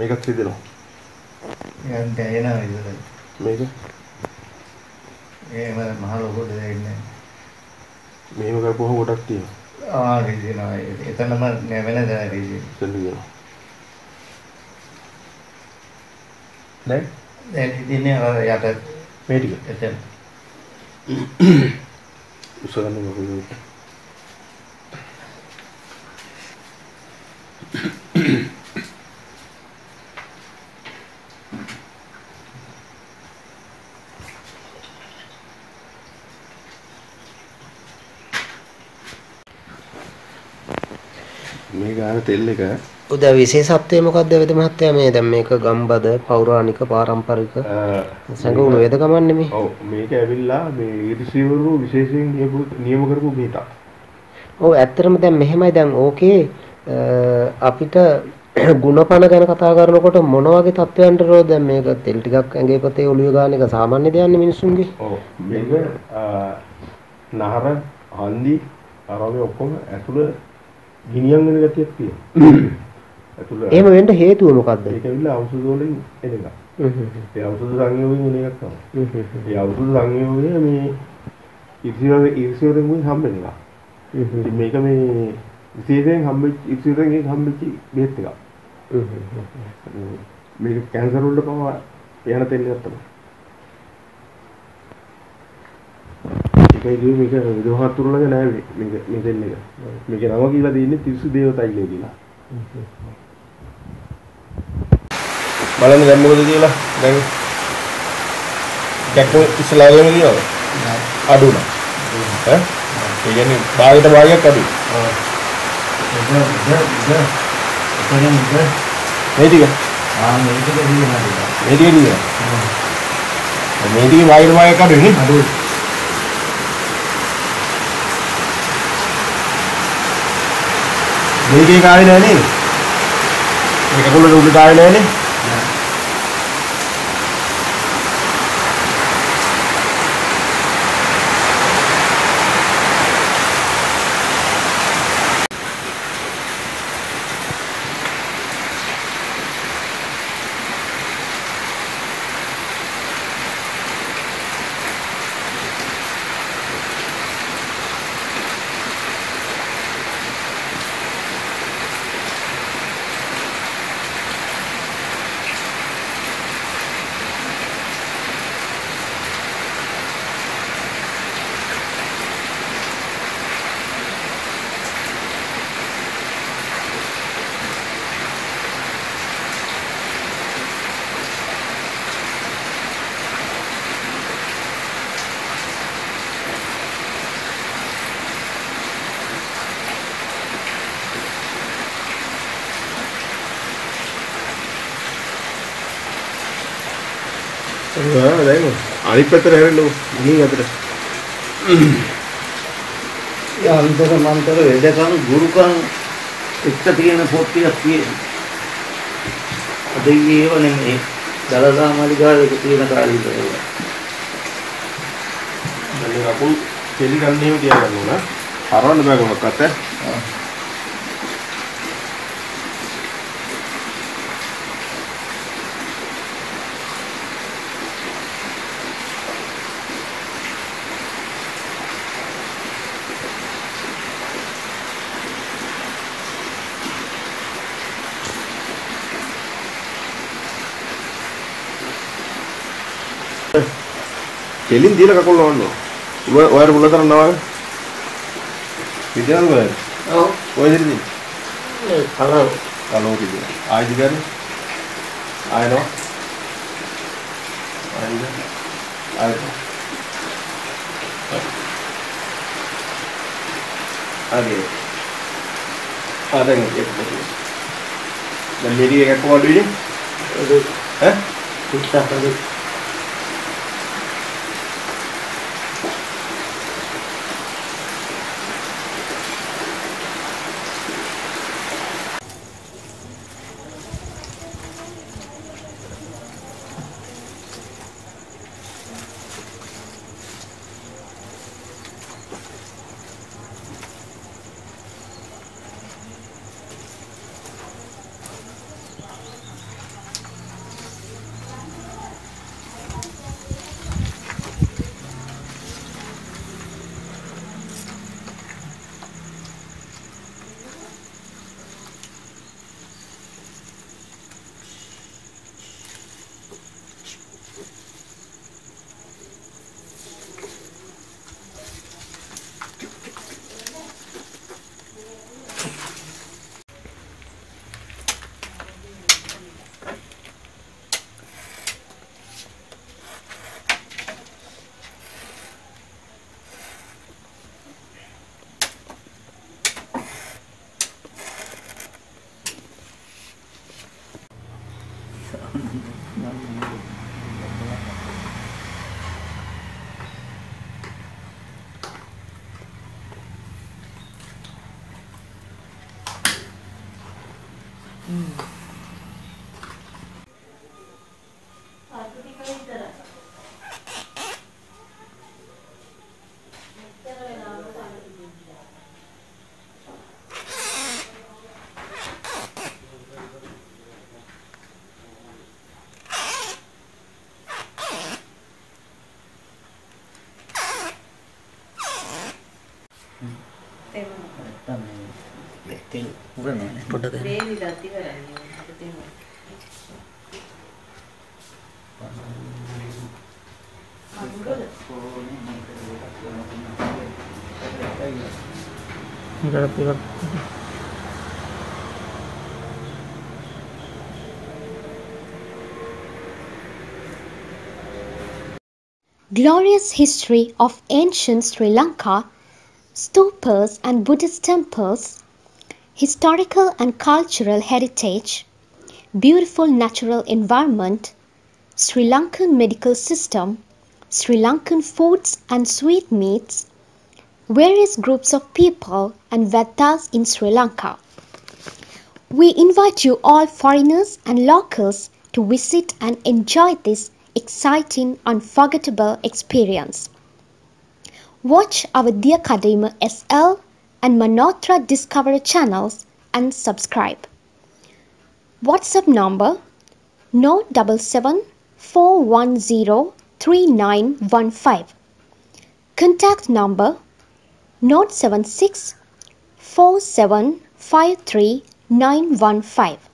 මේකත් රිදෙනවා. නිකන් දැනෙනවා විතරයි. මේක ඒම මහ ලොකු දෙන්නේ. මෙහෙම කරපුවම ගොඩක් තියෙනවා. ආ රිදෙනවා. එතනම නැවෙන දා රිදෙනවා. දැන් දැන් රිදෙන්නේ අර යට මේ ටික එතන. උස ගන්න මොකද? ගාන තෙල් එක උද විශේෂත්වය මොකක්ද වෙද මහත්තයා මේ දැන් මේක ගම්බද පෞරාණික පාරම්පරික සංගුණ වේදකමක් නෙමේ. ඔව් මේක ඇවිල්ලා මේ ඊරිසිවරු විශේෂයෙන් නියම කරපු බීතක්. ඔව් ඇත්තටම දැන් මෙහෙමයි දැන් ඕකේ අපිට ಗುಣපණ ගැන කතා කරනකොට මොන වගේ තත්ත්වයන්ට රෝ දැන් මේක තෙල් ටිකක් ඇඟේ පතේ ඔළුවේ ගන්න එක සාමාන්‍ය දෙයක් නේ මිනිස්සුන්ගේ. ඔව් මේක නහර හන්දි අරවේ ඔක්කොම ඇතුළ ගිනියම් වෙන ගතියක් තියෙනවා. එහෙම වෙන්න හේතුව මොකද්ද? ඒක ඇවිල්ලා ඖෂධ වලින් එන එක. ඒ ඖෂධ සංයෝගයෙන් එන එකක් තමයි. ඒ ඖෂධ සංයෝගය මේ ඉරිසිවර ඉරිසිවරෙන් මුලින් හම්බෙන එක. ඉතින් මේක මේ විශේෂයෙන් හම්බෙච්ච ඉරිසිවරෙන් හම්බෙච්ච බේත් එකක්. මේක කැන්සර් වලට පවා යන එකක් තමයි. ඒකයි කිව්වේ මේක විදහාත් තුරලගේ නෑ මේක මේ තෙල් එක. මේක නම කියලා දෙන්නේ තිරිසු දේවතයිලේ කියලා. බලන්න දැන් මොකද කියලා. දැන් ඉස්සලා වගේම කියනවා අඩු නා. ඈ? ඒ කියන්නේ භාගයට භාගයක් අඩු එතන මේ ටික. ආ මේක දෙවියනවා. මේ ටික නිය මේ ටික භාගයට භාගයක් අඩු නේ. අඩුයි. මේකේ කාවේ නෑ නේද මේක කොල්ලට උඩ කාවේ නෑනේ දැන් අනිත් පැත්තට හැරෙන්නකො ගිහින් අතට යන්තර මන්තර වෙදකම් ගුරුකම් එක්ක තියෙන පොත් ටිකක් තියෙනවා. අද ඒව නෙමෙයි. දලදා මාලිගාවේ තියෙන කාලේ ඉඳලා. දැන් කකුල් කෙලි ගන්න එහෙම තියාගන්න ඕන හරවන්න බෑ කොහොමවත් ඈ කෙලින් දීලා කකුල් නවන්න ඕන. ඔයාලට මුල තරම් නවාගෙන. විද්‍යාව බලන්න. ඔව්. ඔය දෙන්නේ. ඒ කලව කලෝ කිව්වා. ආයිද ගන්න. ආයනවා. ආයිද. ආයිද. ආගේ. ආ දැන් ඒක පොඩි. දැන් මේක එකක් වෙන්නේ? ඈ? පිටතට නැත්තම් මේ Eh. Glorious history of ancient Sri Lanka stupas and Buddhist temples, historical and cultural heritage, beautiful natural environment, Sri Lankan medical system, Sri Lankan foods and sweetmeats, various groups of people and Vedas in Sri Lanka. We invite you all foreigners and locals to visit and enjoy this exciting, unforgettable experience. Watch our Dear Kadima SL and Manotra Discovery channels and subscribe. WhatsApp number 077-410-3915. Contact number 076 seven six four seven five three nine one five.